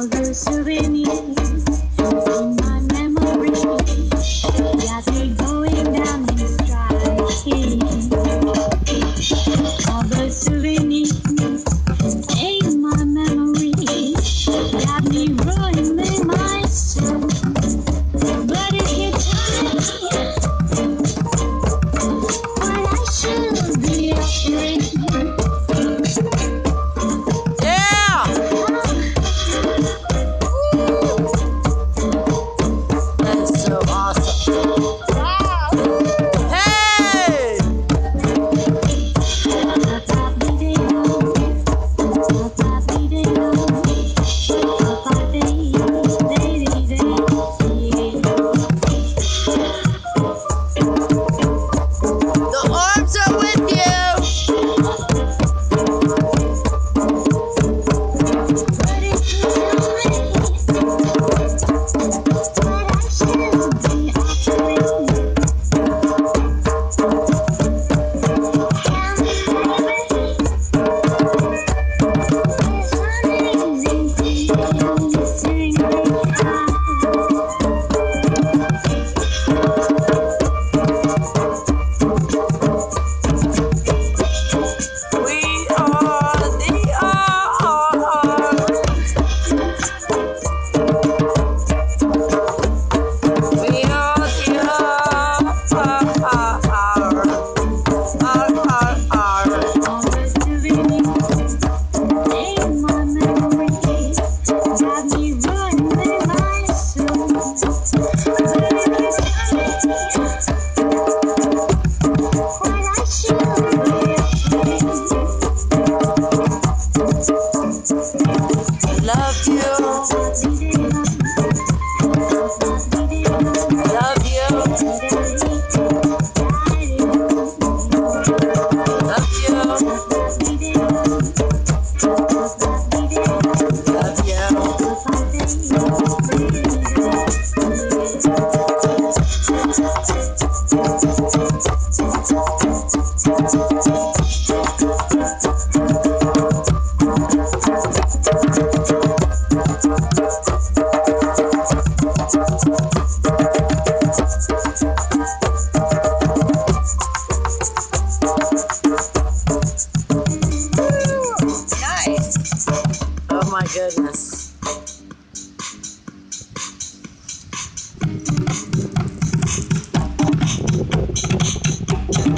dans un souvenir. loved you. Goodness.